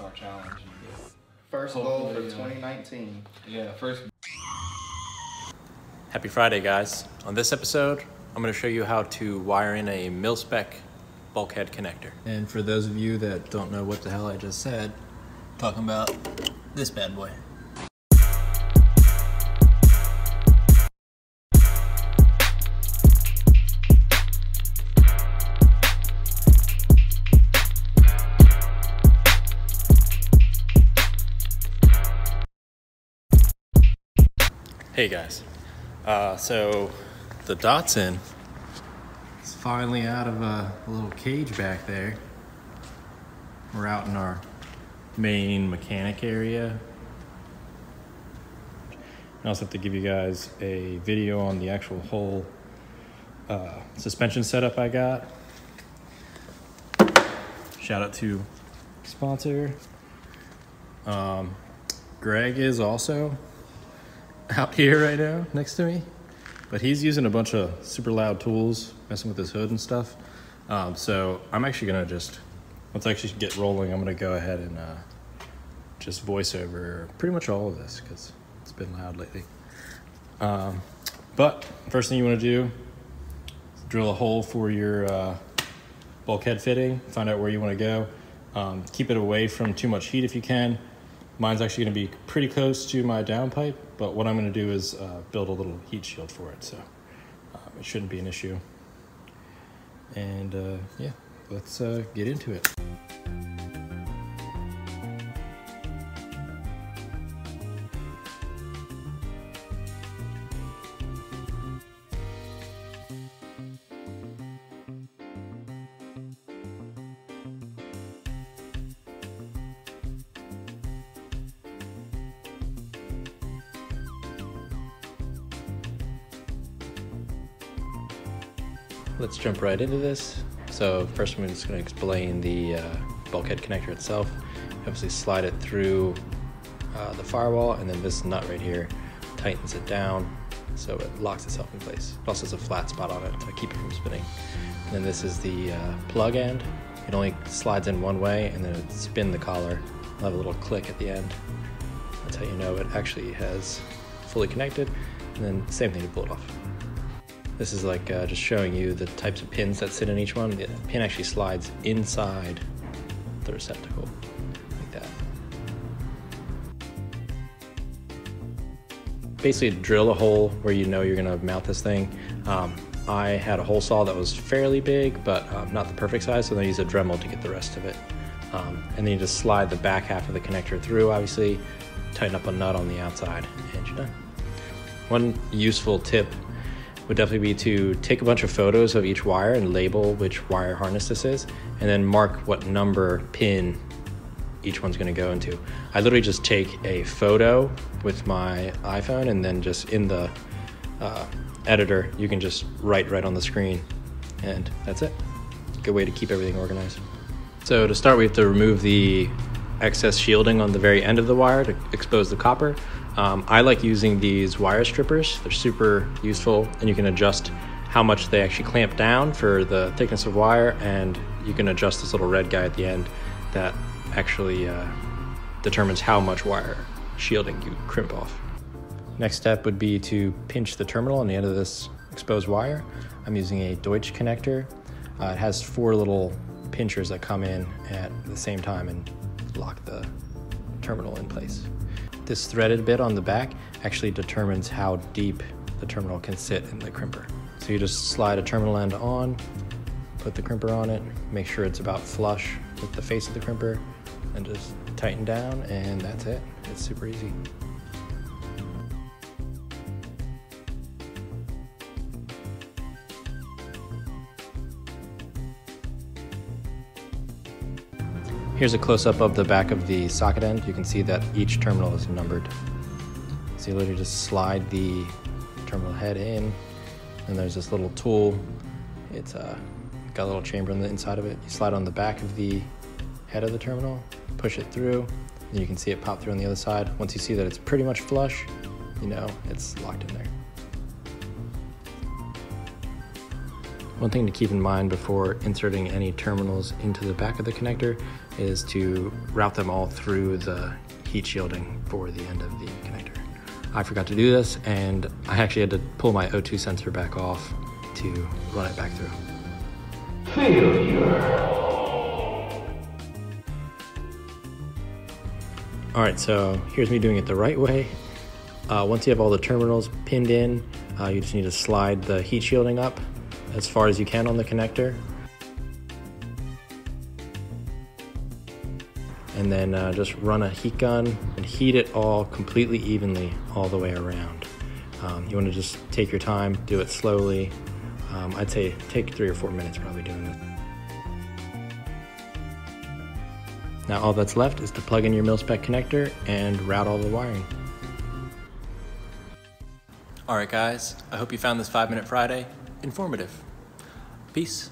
our challenge. And, First goal for uh, 2019. yeah, first Happy Friday, guys. On this episode, I'm going to show you how to wire in a mil-spec bulkhead connector. And for those of you that don't know what the hell I just said, talking about this bad boy. Hey guys, uh, so the Datsun is finally out of a, a little cage back there. We're out in our main mechanic area. I also have to give you guys a video on the actual whole uh, suspension setup I got. Shout out to sponsor. Um, Greg is also out here right now next to me, but he's using a bunch of super loud tools, messing with his hood and stuff. Um, so I'm actually gonna just once I actually get rolling, I'm gonna go ahead and uh, just voice over pretty much all of this because it's been loud lately. Um, but first thing you want to do is drill a hole for your uh, bulkhead fitting. Find out where you want to go. Um, keep it away from too much heat if you can. Mine's actually going to be pretty close to my downpipe, but what I'm going to do is uh, build a little heat shield for it, so um, it shouldn't be an issue. And uh, yeah, let's uh, get into it. Let's jump right into this. So first I'm just going to explain the uh, bulkhead connector itself. Obviously slide it through uh, the firewall and then this nut right here tightens it down so it locks itself in place. It also has a flat spot on it to keep it from spinning. And then this is the uh, plug end. It only slides in one way and then it spin the collar. It'll have a little click at the end. That's how you know it actually has fully connected. And then same thing to pull it off. This is like uh, just showing you the types of pins that sit in each one. The pin actually slides inside the receptacle, like that. Basically, drill a hole where you know you're gonna mount this thing. Um, I had a hole saw that was fairly big, but um, not the perfect size, so then I used a Dremel to get the rest of it. Um, and then you just slide the back half of the connector through, obviously, tighten up a nut on the outside, and you're done. One useful tip would definitely be to take a bunch of photos of each wire and label which wire harness this is, and then mark what number pin each one's going to go into. I literally just take a photo with my iPhone, and then just in the uh, editor, you can just write right on the screen, and that's it. Good way to keep everything organized. So to start, we have to remove the excess shielding on the very end of the wire to expose the copper. Um, I like using these wire strippers. They're super useful, and you can adjust how much they actually clamp down for the thickness of wire, and you can adjust this little red guy at the end that actually uh, determines how much wire shielding you crimp off. Next step would be to pinch the terminal on the end of this exposed wire. I'm using a Deutsch connector. Uh, it has four little pinchers that come in at the same time and lock the terminal in place. This threaded bit on the back actually determines how deep the terminal can sit in the crimper. So you just slide a terminal end on, put the crimper on it, make sure it's about flush with the face of the crimper, and just tighten down, and that's it. It's super easy. Here's a close-up of the back of the socket end. You can see that each terminal is numbered. So you literally just slide the terminal head in, and there's this little tool. It's uh, got a little chamber on the inside of it. You slide on the back of the head of the terminal, push it through, and you can see it pop through on the other side. Once you see that it's pretty much flush, you know it's locked in there. One thing to keep in mind before inserting any terminals into the back of the connector is to route them all through the heat shielding for the end of the connector. I forgot to do this and I actually had to pull my O2 sensor back off to run it back through. Failure. All right, so here's me doing it the right way. Uh, once you have all the terminals pinned in, uh, you just need to slide the heat shielding up as far as you can on the connector. And then uh, just run a heat gun and heat it all completely evenly all the way around. Um, you want to just take your time, do it slowly. Um, I'd say take three or four minutes probably doing this. Now all that's left is to plug in your mil-spec connector and route all the wiring. Alright guys, I hope you found this 5 Minute Friday informative. Peace.